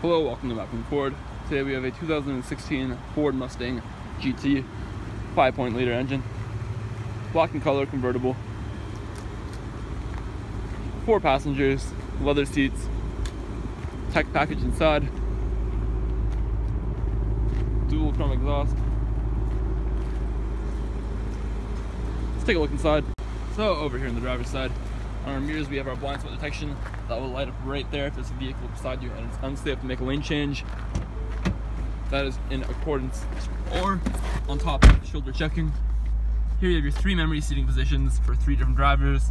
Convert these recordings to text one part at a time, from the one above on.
Hello, welcome to Maclin Ford. Today we have a 2016 Ford Mustang GT 5.0 liter engine, black and color convertible, four passengers, leather seats, tech package inside, dual chrome exhaust. Let's take a look inside. So over here in the driver's side, on our mirrors we have our blind spot detection that will light up right there if there's a vehicle beside you and it's unsafe to make a lane change. That is in accordance or on top shoulder checking. Here you have your three memory seating positions for three different drivers.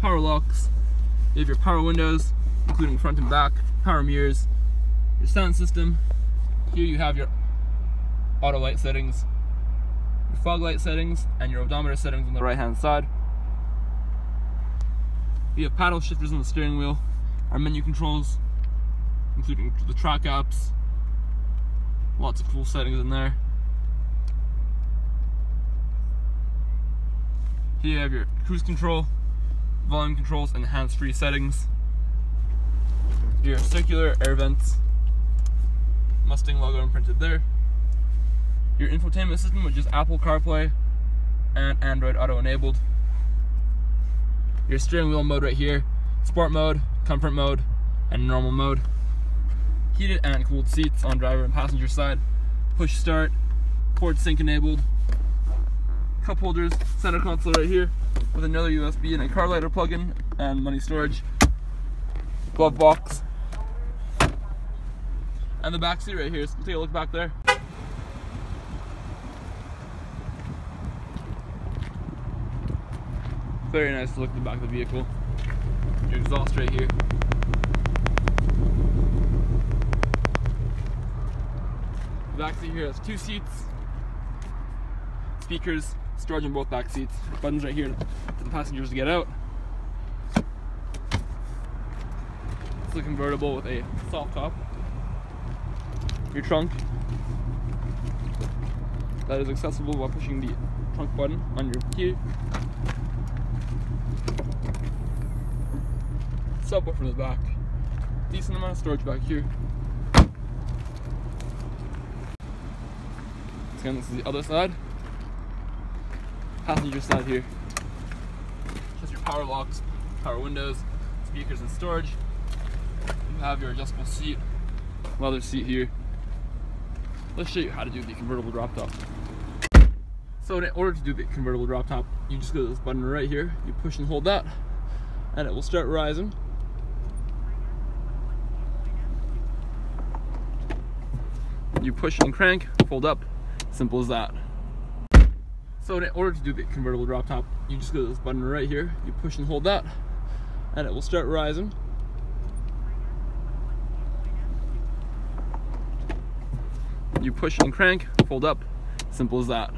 Power locks. You have your power windows, including front and back, power mirrors, your sound system. Here you have your auto light settings, your fog light settings, and your odometer settings on the right hand side. We have paddle shifters on the steering wheel, our menu controls, including the track apps, lots of cool settings in there. Here you have your cruise control, volume controls, and hands-free settings. Your circular air vents, Mustang logo imprinted there. Your infotainment system, which is Apple CarPlay and Android Auto enabled your steering wheel mode right here, sport mode, comfort mode, and normal mode. Heated and cooled seats on driver and passenger side. Push start, Ford sync enabled. Cup holders, center console right here with another USB and a car lighter plug-in and money storage. Glove box. And the back seat right here. So take a look back there. Very nice to look at the back of the vehicle. Your exhaust right here. The back seat here has two seats, speakers, storage in both back seats, buttons right here for the passengers to get out. It's a convertible with a soft top. Your trunk that is accessible by pushing the trunk button on your key. Subwoofer in the back. Decent amount of storage back here. Again, this is the other side. Passenger side here. Just your power locks, power windows, speakers and storage. You have your adjustable seat, leather seat here. Let's show you how to do the convertible drop top. So in order to do the convertible drop top, you just go to this button right here, you push and hold that, and it will start rising. You push and crank, fold up, simple as that. So in order to do the convertible drop top, you just go to this button right here, you push and hold that, and it will start rising. You push and crank, fold up, simple as that.